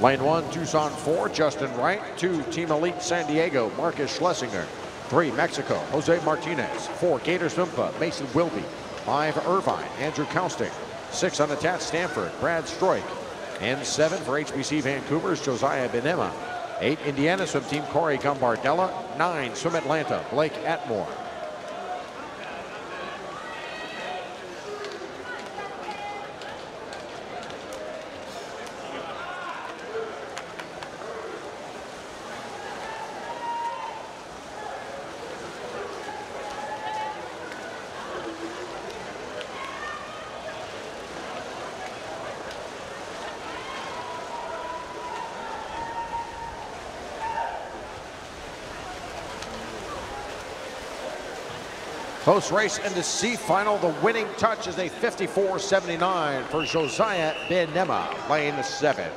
Lane one, Tucson Ford, Justin Wright. Two, Team Elite San Diego, Marcus Schlesinger. Three, Mexico, Jose Martinez. Four, Gators Vimpa, Mason Wilby. Five, Irvine, Andrew Kausting. Six unattached Stanford, Brad Stroik. And seven for UBC Vancouver's Josiah Binnema. Eight, Indiana swim team, Corey Gambardella. Nine, Swim Atlanta, Blake Atmore. Close race in the C final. The winning touch is a 54-79 for Josiah Binnema, lane seven.